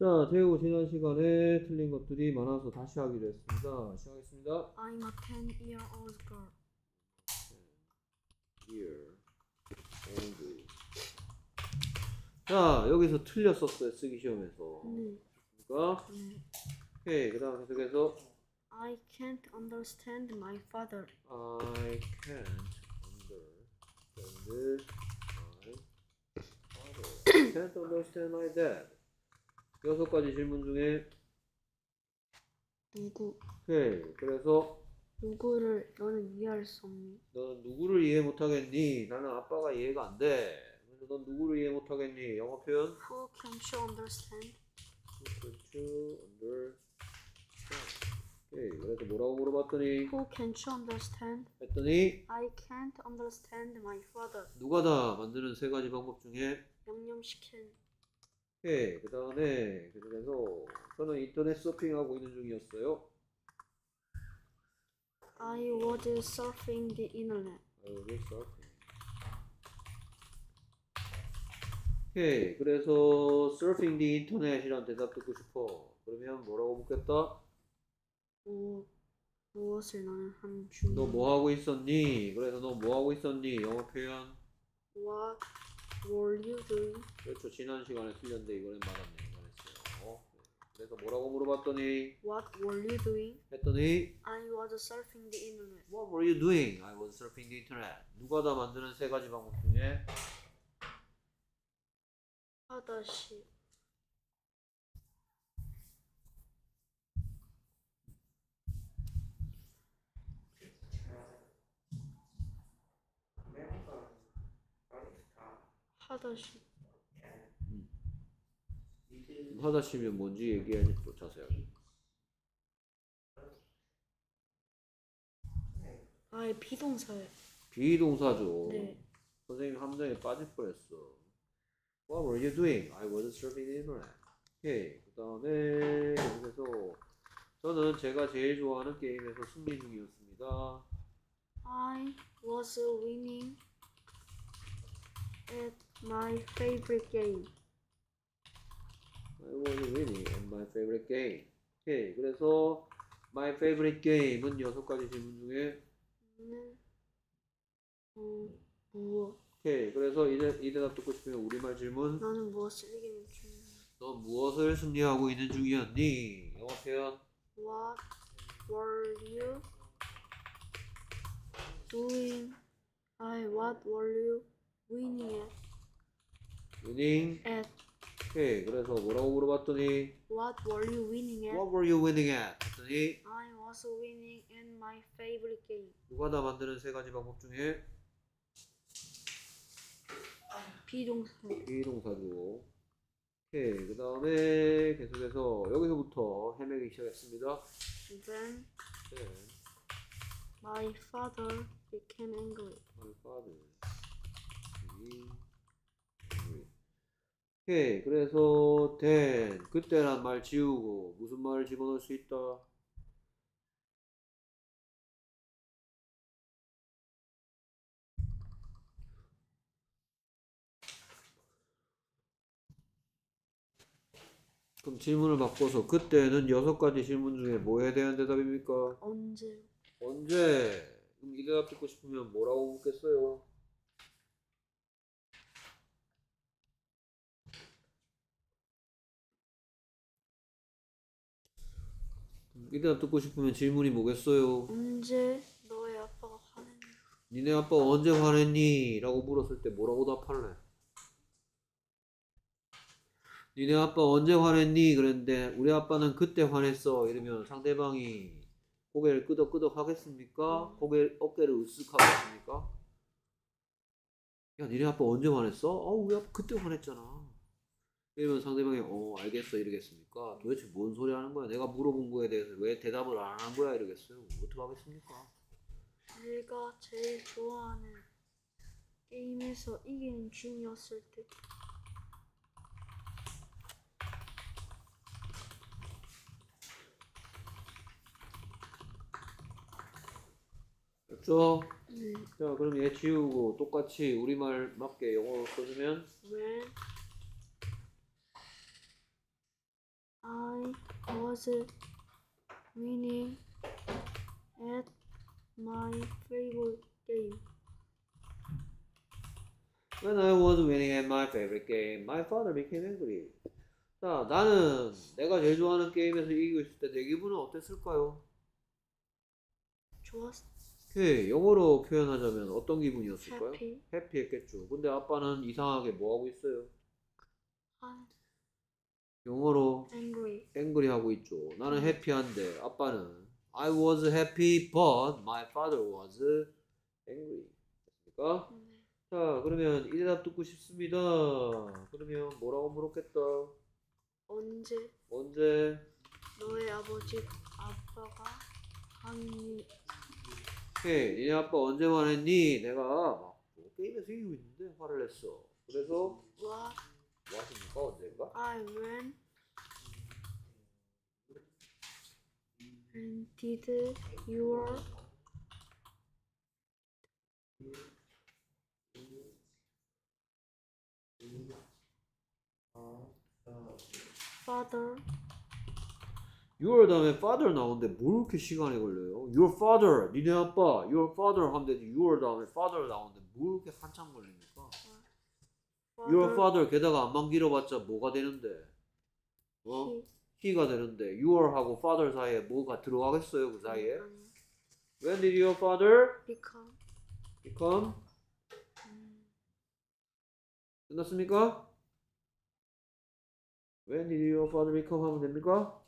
자, 태우 지난 시간에 틀린 것들이 많아서 다시 하기로 했습니다. 시작하겠습니다. I'm a 10 year old girl. Here. and. 자, 여기서 틀렸었어요. 쓰기 시험에서. 네. 그러니까 네. 오케이. 그다음 계속해서 I can't understand my father. I can't understand my father. can't understand my dad. 여섯 가지 질문 중에 누구? 오케이. 그래서 누구를 너는 이해할 수 없니? 넌 누구를 이해 못하겠니? 나는 아빠가 이해가 안 돼. 그래서 넌 누구를 이해 못하겠니? 영어 표현? Who can't you understand? Can't you understand? 오케이. 그래서 뭐라고 물어봤더니 Who can't you understand? 했더니 I can't understand my father. 누가 다 만드는 세 가지 방법 중에 양념시킨 오케이. 그 다음에 계속해서 저는 인터넷 서핑하고 있는 중이었어요. I was surfing the internet. 아이고, 서핑. 오케이. 그래서 surfing the internet이란 대답 듣고 싶어. 그러면 뭐라고 묻겠다? 무, 무엇을 너는 하는 중? 너뭐 하고 있었니? 그래서 너 뭐 하고 있었니? 영어 표현. What were you doing? 그렇죠. 지난 시간에 틀렸는데 이번엔 맞았네. 잘했어요. 그래서 뭐라고 물어봤더니 What were you doing? 했더니 I was surfing the internet. What were you doing? I was surfing the internet. 누가 다 만드는 세 가지 방법 중에 하다시 하다시 하다시면 뭔지 얘기해 또 자세하게. 아예 비동사예요. 비동사죠. 네. 선생님 함정에 빠질 뻔했어. What were you doing? I was surfing the internet. 오케이. 그 다음에 여기서 저는 제가 제일 좋아하는 게임에서 승리 중이었습니다. I was winning at my favorite game. I was winning at my favorite game. 오케이. 그래서 my favorite game은 여섯 가지 질문 중에 는 어, 무엇? 오케이. 그래서 이제 이 대답 듣고 싶으면 우리말 질문. 나는 무엇을 이기는 중? 너 무엇을 승리하고 있는 중이었니? 영어 표현. What were you doing? I what were you winning at? Winning. at 오케이. 그래서 뭐라고 물어봤더니 what were you winning at? What were you winning at? 했더니 I was winning in my favorite game. 누가 다 만드는 세 가지 방법 중에 비동사. 비동사죠. 오케이. 그 다음에 계속해서 여기서부터 헤매기 시작했습니다. Then 네. my father became angry. My father. 이- 이. 오케이. 그래서 then 그때란 말 지우고 무슨 말을 집어넣을 수 있다? 그럼 질문을 바꿔서 그때는 여섯 가지 질문 중에 뭐에 대한 대답입니까? 언제? 언제? 그럼 이 대답 듣고 싶으면 뭐라고 묻겠어요? 이 대답 듣고 싶으면 질문이 뭐겠어요? 언제 너의 아빠가 화냈니? 니네 아빠 언제 화냈니? 라고 물었을 때 뭐라고 답할래? 니네 아빠 언제 화냈니? 그랬는데 우리 아빠는 그때 화냈어 이러면 상대방이 고개를 끄덕끄덕 하겠습니까? 고개 어깨를 으쓱 하겠습니까? 야 니네 아빠 언제 화냈어? 어 우리 아빠 그때 화냈잖아 이러면 상대방이 어 알겠어 이러겠습니까? 도대체 뭔 소리 하는 거야? 내가 물어본 거에 대해서 왜 대답을 안 하는 거야? 이러겠어요 어떻게 하겠습니까? 내가 제일 좋아하는 게임에서 이기는 중이었을 때 됐죠? 네. 자, 그럼 얘 지우고 똑같이 우리말 맞게 영어로 써주면 when was winning at my favorite game. When I was winning at my favorite game, my father became angry. 자, 나는 내가 제일 좋아하는 게임에서 이기고 있을 때 내 기분은 어땠을까요? 좋았 오케이, 영어로 표현하자면 어떤 기분이었을까요? happy. 해피했겠죠. 근데 아빠는 이상하게 뭐 하고 있어요? 한 영어로 angry. angry 하고 있죠. 나는 해피한데 아빠는 I was happy but my father was angry. 됐습니까? 네. 자, 그러면 이 대답 듣고 싶습니다. 그러면 뭐라고 물었겠다? 언제 언제? 너의 아버지 아빠가 한일 오케이, 니네 아빠 언제 화냈니? 내가 막뭐 게임에서 이기고 있는데 화를 냈어. 그래서 뭐 하십니까? 언젠가? I went and did your father Your 다음에 father 나오는데 뭘 이렇게 시간이 걸려요? Your father, 니네 아빠, your father 하면 되지. Your 다음에 father 나오는데 뭘 이렇게 한참 걸립니까? Your father 게다가 안만 길어봤자 뭐가 되는데? 어? he he가 되는데 your하고 father 사이에 뭐가 들어가겠어요 그 사이에? When did your father become become? 끝났습니까? When did your father become 하면 됩니까?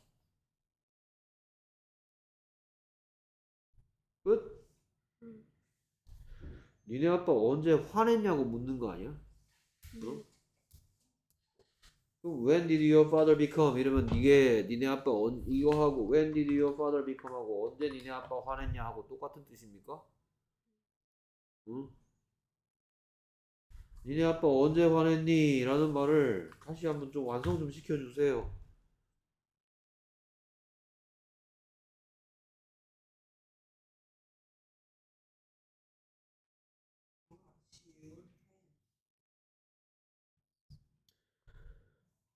끝? 음. 니네 아빠 언제 화냈냐고 묻는 거 아니야? 네. 그럼 when did your father become 이러면 이게 니네 아빠 언, 이거 하고 when did your father become 하고 언제 니네 아빠 화냈냐 하고 똑같은 뜻입니까? 응? 니네 아빠 언제 화냈니? 라는 말을 다시 한번 좀 완성 좀 시켜주세요.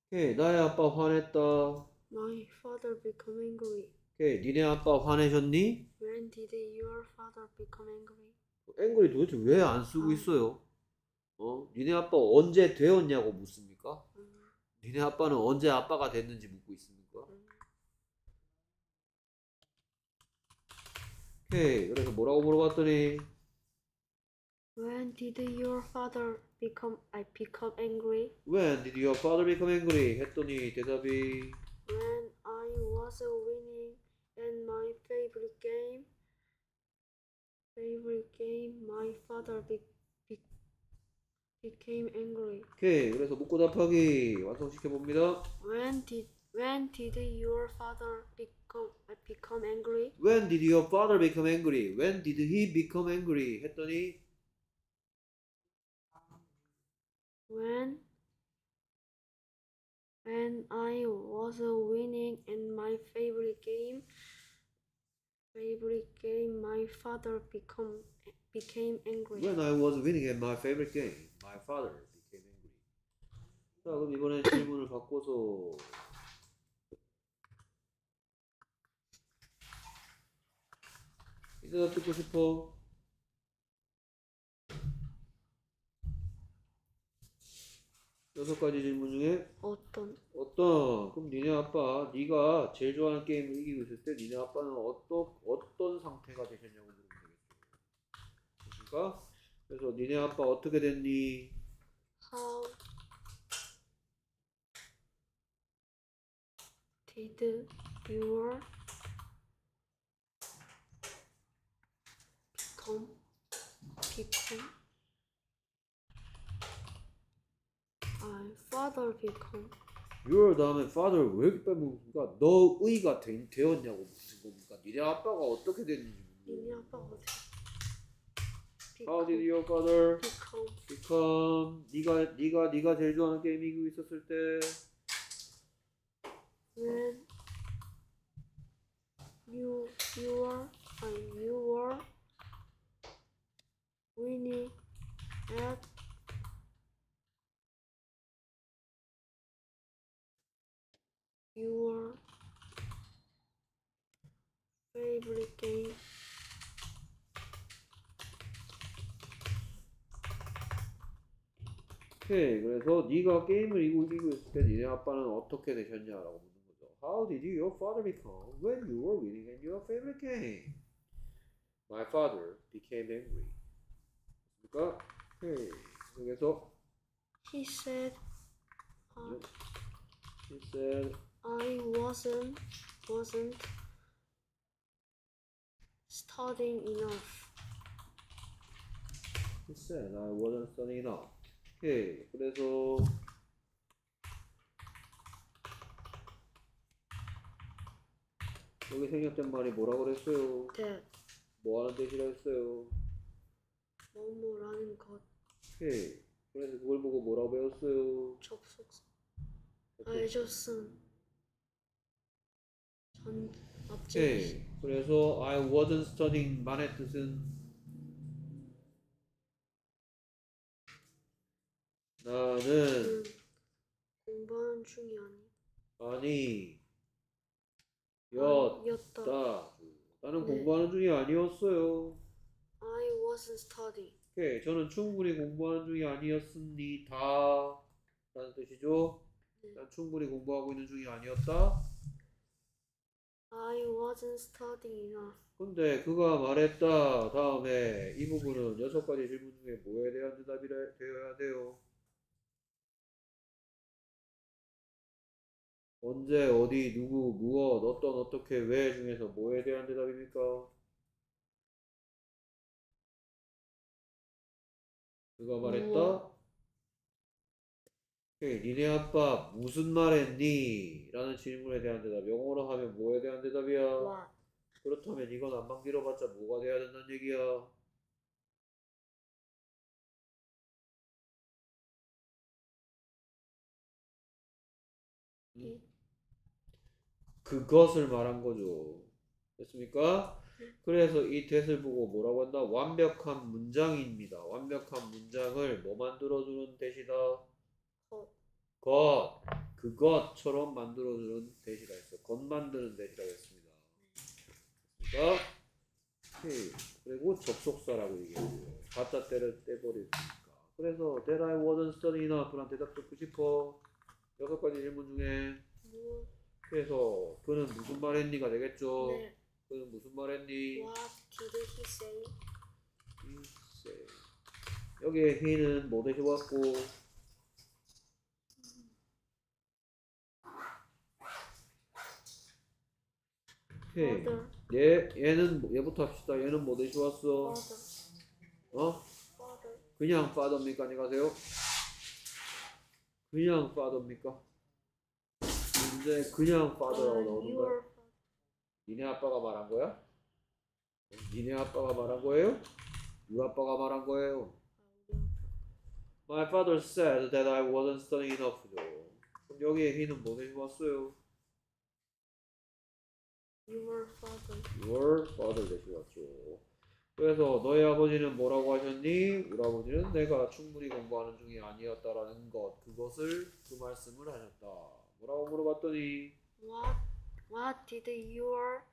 오케이, 나의 아빠 화냈다. My father become angry. 오케이, 니네 아빠 화내셨니? When did your father become angry? 앵글이 도대체 왜 안 쓰고 아. 있어요? 어? 니네 아빠 언제 되었냐고 묻습니까? 음, 니네 아빠는 언제 아빠가 됐는지 묻고 있습니까? 음. 오케이, 그래서 뭐라고 물어봤더니 When did your father become I become angry? When did your father become angry? 했더니 대답이 When I was winning in my favorite game. Favorite game, my father be, be, became angry. 오케이, 그래서 묻고 답하기 완성시켜 봅니다. When did when did your father become I become angry? When did your father become angry? When did he become angry? 했더니 When when I was winning in my favorite game, favorite game, my father become became angry. When I was winning at my favorite game, my father became angry. 자, 그럼 이번엔 질문을 바꿔서 이 대답 듣고 싶어. 여섯 가지 질문 중에 어떤 어떤 그럼 니네 아빠 네가 제일 좋아하는 게임을 이기고 있을 때 니네 아빠는 어떤 어떤 상태가 되셨냐고 물으면 되겠죠. 됐습니까? 그래서 니네 아빠 어떻게 됐니? how did your become become my father become your 다음에 father 왜 이렇게 빼먹습니까? 너의가 되, 되었냐고 묻는 겁니까? 니네 아빠가 어떻게 됐는지 니네. 아빠가 어떻게 How did your father become become? 네가 네가 네가 제일 좋아하는 게임 이기고 있었을 때 when you you are and you were winning at your favorite game. 오케이. 그래서 네가 게임을 이기고 이기고 있을 때 니네 아빠는 어떻게 되셨냐라고 묻는 거죠. How did your father become when you were winning in your favorite game? My father became angry. 그러니까 오케이. 그래서 He said, uh, he said I wasn't wasn't studying enough. he said I wasn't studying enough. 오케이. 그래서 여기 생략된 말이 뭐라고 그랬어요? That 뭐 하는 뜻이라 했어요? 뭐뭐라는 것 오케이. 그래서 그걸 보고 뭐라고 배웠어요? 접속사 알줬음 전 앞제 오케이. 그래서 I wasn't studying 만의 뜻은 나는 공부하는 중이 아니 아니 였다. 였다. 나는 네. 공부하는 중이 아니었어요. I wasn't studying. 오케이. 저는 충분히 공부하는 중이 아니었습니다. 라는 뜻이죠. 네. 난 충분히 공부하고 있는 중이 아니었다. I wasn't studying enough. 근데 그가 말했다 다음에 이 부분은 여섯 가지 질문 중에 뭐에 대한 대답이 되어야 돼요? 언제, 어디, 누구, 무엇, 어떤, 어떻게, 왜 중에서 뭐에 대한 대답입니까? 그가 말했다? 오케이, 니네 아빠 무슨 말 했니? 라는 질문에 대한 대답. 영어로 하면 뭐에 대한 대답이야? What? 그렇다면 이건 안만 길어봤자 뭐가 돼야 된다는 얘기야? 이 그것을 말한 거죠. 됐습니까? 그래서 이 that을 보고 뭐라고 한다? 완벽한 문장입니다. 완벽한 문장을 뭐 만들어주는 that이다? 것. 것. 그것처럼 만들어주는 that이라 했어. 것 만드는 that이라고 했습니다. 됐습니까? 오케이. 그리고 접속사라고 얘기해요. 가짜 때를 떼버리니까. 그래서 that I wasn't studying enough란 대답 듣고 싶어. 여섯 가지 질문 중에? 그래서 그는 무슨 말 했니가 되겠죠. 네. 그는 무슨 말 했니? What did he say? He said. 여기에 he는 뭐 대시 왔고 오케이. Father. 얘 얘는 뭐- 얘부터 합시다. 얘는 뭐 대시 왔어? 어? 그냥 father입니까? 안녕하세요. 그냥 father입니까? 근데 그냥 Uh, 나오는 거야? 니네 아빠가 말한 거야? 니네 아빠가 말한 거예요? 우리 아빠가 말한 거예요? My father said that I wasn't studying enough죠. 그럼 여기에 he는 뭐 대신 왔어요? Your father. Your father 대신 왔죠. 그래서 너희 아버지는 뭐라고 하셨니? 우리 아버지는 내가 충분히 공부하는 중이 아니었다라는 것, 그것을 그 말씀을 하셨다. 뭐라고 물어봤더니 What what did your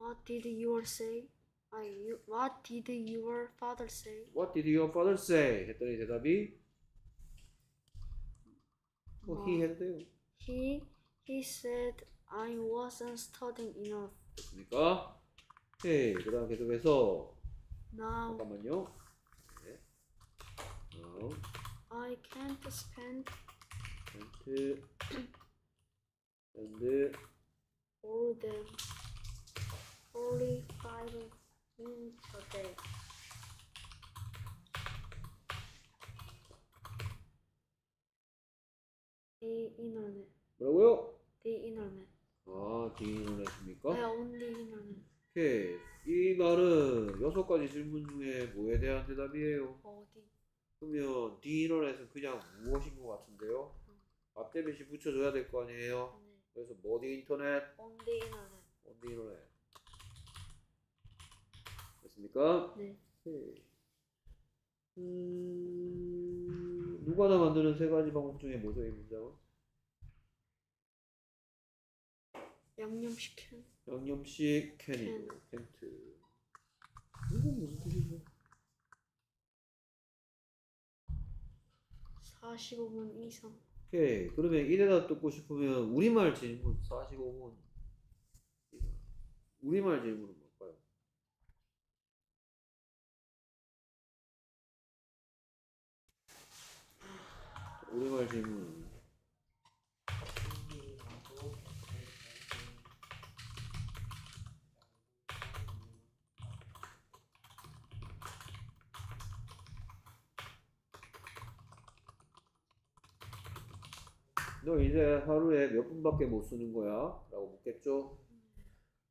what did your say? I you what did your father say? What did your father say? 했더니 대답이 뭐 he 해도 돼요. He he said I wasn't studying enough. 됐습니까? 오케이. 그 다음 계속해서 Now 잠깐만요. 네. 어, I can't spend 멘트 and all them only five minutes a day. The internet. 뭐라고요? The internet. 아, 디인원했습니까? I only internet. 오케이. 이 말은 여섯 가지 질문 중에 뭐에 대한 대답이에요? 어디? 그러면 디인원에서 그냥 무엇인 것 같은데요? 앞대비시 붙여줘야 될 거 아니에요? 네. 그래서 뭐디 인터넷? The internet. 어디 인터넷? 됐습니까? 네. 오케이. 음, 누가 다 만드는 세 가지 방법 중에 뭐죠, 이 문장은? 양념식 캔. 양념식 캔이고 캔트. 이건 무슨 뜻이죠? 45분 이상. 오케이. 그러면 이래다 듣고 싶으면 우리말 질문 45분. 우리말 질문은 뭘까요? 우리말 질문. 너 이제 하루에 몇 분밖에 못 쓰는 거야? 라고 묻겠죠?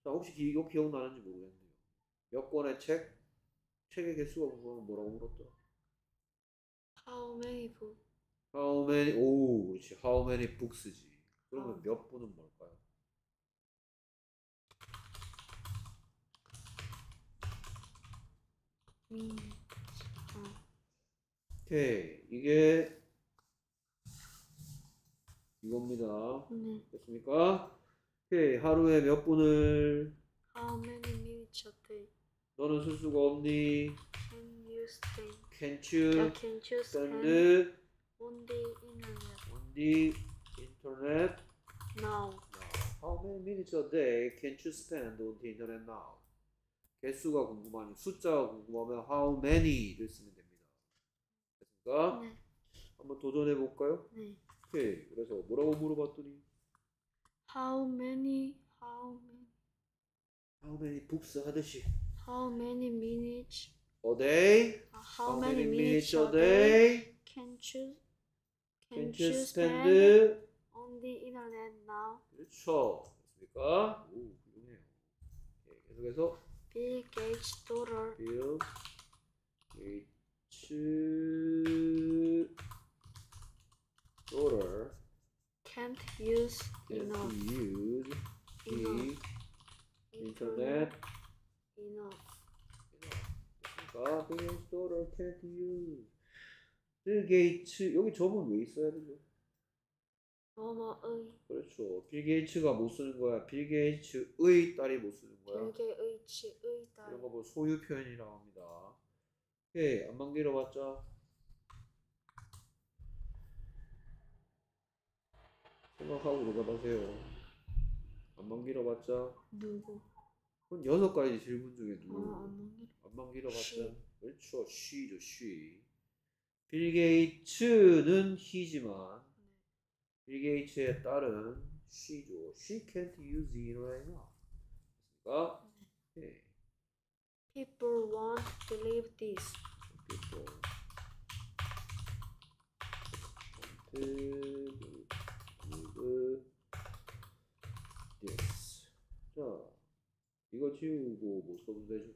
자, 혹시 기, 이거 기억나는지 모르겠네요. 몇 권의 책? 책의 개수가 궁금하면 뭐라고 물었더라? How many book? How many, 오, 그렇지. How many books지. 그러면 몇 분은 뭘까요? 민. 오케이. 이게 이겁니다. 네. 됐습니까? 오케이. 하루에 몇 분을 How many minutes a day 너는 쓸 수가 없니? can you spend? Can't you Yeah, can you spend spend on the internet on the internet now? How many minutes a day can you spend on the internet now? 개수가 궁금하니 숫자가 궁금하면 how many를 쓰면 됩니다. 됐습니까? 네. 한번 도전해 볼까요? 네. 오케이. 그래서 뭐라고 물어봤더니 How many? How many? how many books 하듯이 How many minutes? a day? uh, How, many, minutes a day can you can can you spend? spend on the internet now? 그렇죠. 됐습니까? 오, 훌륭해요. 오케이. 계속해서 Bill Gates' daughter 빌게이츠 daughter can't use enough use the internet enough. 빌 게이츠 daughter can't use 빌 게이츠 여기 점은 왜 있어야 되죠? 뭐뭐의 그렇죠. 빌 게이츠가 못 쓰는 거야. 빌 게이츠의 딸이 못 쓰는 거야. 빌 게이츠의 딸. 이런 거 뭐 소유 표현이라고 합니다. 오케이, 안만 길어봤자 생각하고 대답하세요. 안만 길어봤자 누구? 그건 여섯 가지 질문 중에 아, 누구? 안만 안만 길어봤자. 그렇죠. she죠, she. 빌 게이츠는 he지만 빌 게이츠의 딸은 she죠. She can't use the internet now. 오케이. People won't believe this. people want believe this. 자, 이거 지우고 뭐 써도 되죠?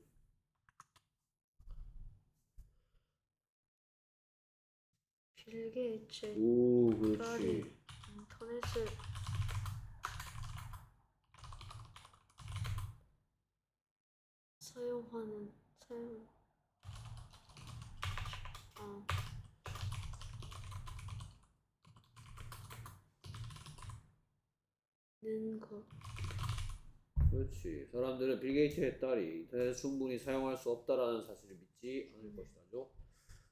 빌 게이츠 오, 그렇지. 인터넷을 사용하는 사용 아 는 거. 그렇지. 사람들은 빌 게이츠의 딸이 인터넷을 충분히 사용할 수 없다라는 사실을 믿지 않을 것이다죠.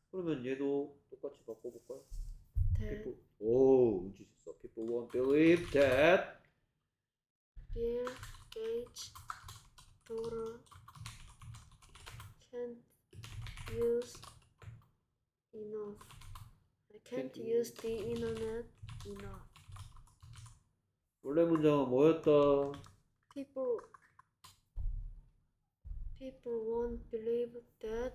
그러면 얘도 똑같이 바꿔볼까요? 대 People, 오, 운치 있어. People won't believe that. 빌 게이츠 daughter can't use enough. I can't Can't use the internet enough. 원래 문장은 뭐였다? People people won't believe that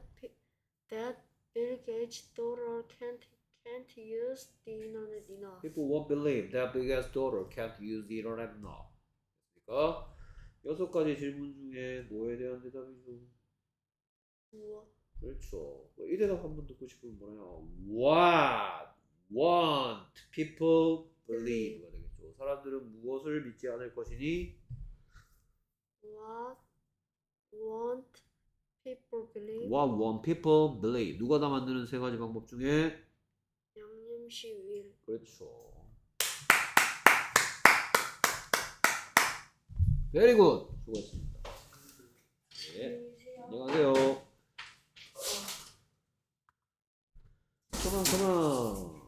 that Bill Gates' daughter can't can't use the internet enough. People won't believe that biggest daughter can't use the internet now. 그러니까 여섯 가지 질문 중에 뭐에 대한 대답이죠? 무엇? 그렇죠. 뭐이 대답 한번 듣고 싶으면 뭐냐면 What won't people believe가 되겠죠. 사람들은 무엇을 믿지 않을 것이니? What won't people believe? What won't people believe? 누가 다 만드는 세 가지 방법 중에 양념시 will. 그렇죠. Very good. 수고했습니다. 네. 안녕하세요. 그만 그만.